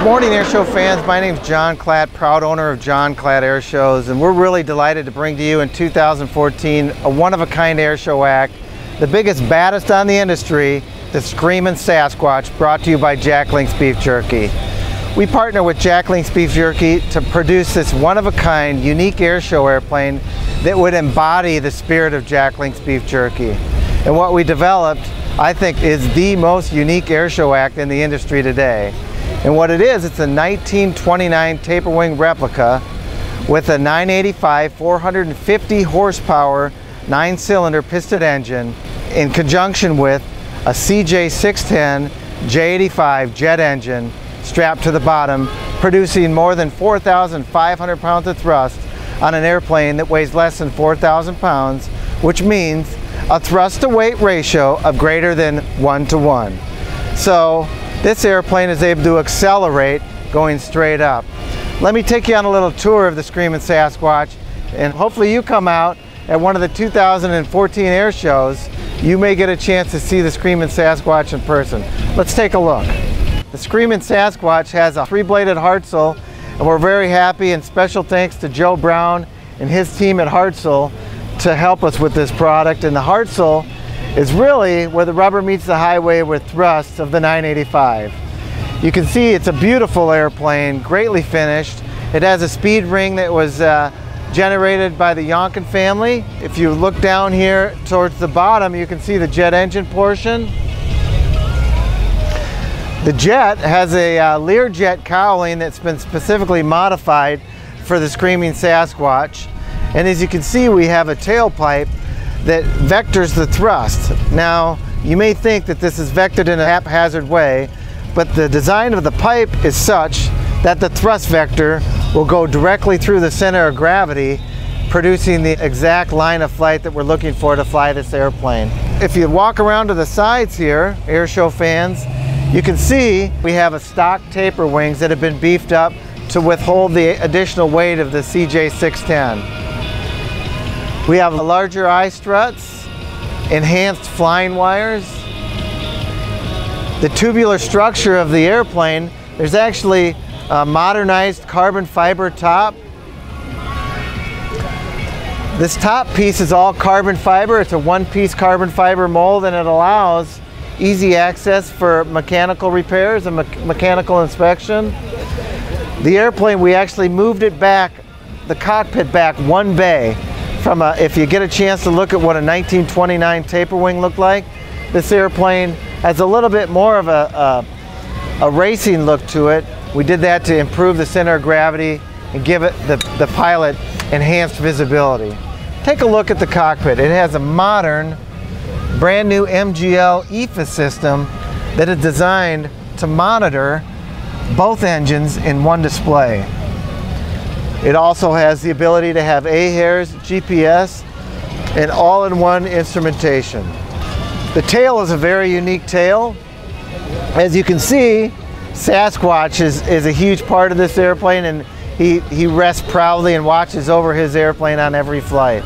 Good morning Air Show fans. My name is John Klatt, proud owner of John Klatt Air Shows, and we're really delighted to bring to you in 2014 a one-of-a-kind air show act, the biggest, baddest on the industry, the Screamin' Sasquatch, brought to you by Jack Link's Beef Jerky. We partner with Jack Link's Beef Jerky to produce this one-of-a-kind, unique air show airplane that would embody the spirit of Jack Link's Beef Jerky. And what we developed, I think, is the most unique air show act in the industry today. And what it is, it's a 1929 taper wing replica with a 985 450 horsepower nine cylinder piston engine in conjunction with a CJ610 J85 jet engine strapped to the bottom producing more than 4,500 pounds of thrust on an airplane that weighs less than 4,000 pounds which means a thrust to weight ratio of greater than one to one. So this airplane is able to accelerate going straight up. Let me take you on a little tour of the Screamin' Sasquatch and hopefully you come out at one of the 2014 air shows, you may get a chance to see the Screamin' Sasquatch in person. Let's take a look. The Screamin' Sasquatch has a three-bladed Hartzell and we're very happy and special thanks to Joe Brown and his team at Hartzell to help us with this product. And the Hartzell is really where the rubber meets the highway with thrust of the 985. You can see it's a beautiful airplane, greatly finished. It has a speed ring that was uh, generated by the Yonkin family. If you look down here towards the bottom, you can see the jet engine portion. The jet has a uh, Learjet cowling that's been specifically modified for the Screaming Sasquatch. And as you can see, we have a tailpipe that vectors the thrust. Now, you may think that this is vectored in a haphazard way, but the design of the pipe is such that the thrust vector will go directly through the center of gravity, producing the exact line of flight that we're looking for to fly this airplane. If you walk around to the sides here, air show fans, you can see we have a stock taper wings that have been beefed up to withhold the additional weight of the CJ610. We have larger I struts, enhanced flying wires. The tubular structure of the airplane, there's actually a modernized carbon fiber top. This top piece is all carbon fiber. It's a one-piece carbon fiber mold and it allows easy access for mechanical repairs and me mechanical inspection. The airplane, we actually moved it back, the cockpit back one bay from a, if you get a chance to look at what a 1929 taper wing looked like, this airplane has a little bit more of a, a, a racing look to it. We did that to improve the center of gravity and give it the, the pilot enhanced visibility. Take a look at the cockpit. It has a modern, brand new MGL EFIS system that is designed to monitor both engines in one display. It also has the ability to have AHRS, GPS, and all-in-one instrumentation. The tail is a very unique tail. As you can see, Sasquatch is, is a huge part of this airplane and he, he rests proudly and watches over his airplane on every flight.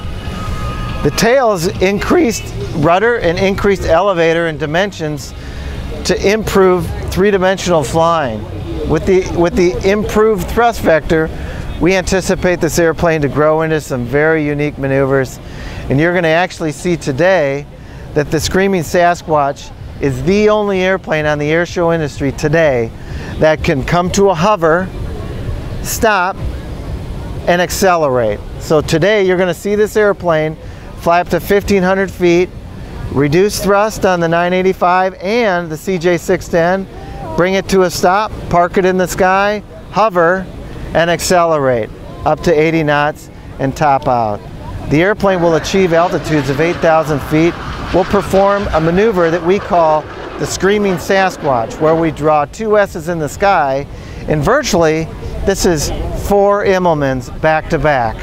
The tail is increased rudder and increased elevator in dimensions to improve three-dimensional flying. With the, with the improved thrust vector, we anticipate this airplane to grow into some very unique maneuvers and you're going to actually see today that the Screaming Sasquatch is the only airplane on the airshow industry today that can come to a hover, stop, and accelerate. So today you're going to see this airplane fly up to 1500 feet, reduce thrust on the 985 and the CJ610, bring it to a stop, park it in the sky, hover, and accelerate up to 80 knots and top out. The airplane will achieve altitudes of 8,000 feet. We'll perform a maneuver that we call the Screaming Sasquatch, where we draw two S's in the sky, and virtually this is four Immelmans back to back.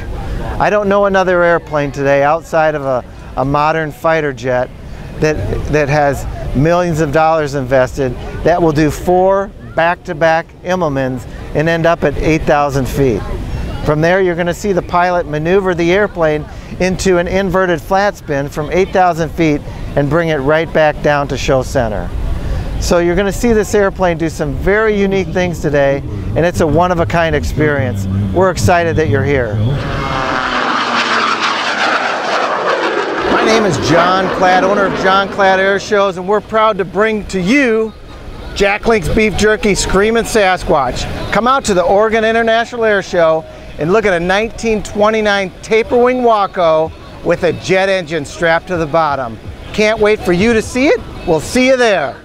I don't know another airplane today outside of a, a modern fighter jet that, that has millions of dollars invested that will do four back-to-back -back Immelmans and end up at 8,000 feet. From there, you're going to see the pilot maneuver the airplane into an inverted flat spin from 8,000 feet and bring it right back down to show center. So you're going to see this airplane do some very unique things today, and it's a one-of-a-kind experience. We're excited that you're here. My name is John Klatt, owner of John Klatt Air Shows, and we're proud to bring to you Jack Link's Beef Jerky Screaming Sasquatch. Come out to the Oregon International Air Show and look at a 1929 taper wing Waco with a jet engine strapped to the bottom. Can't wait for you to see it. We'll see you there.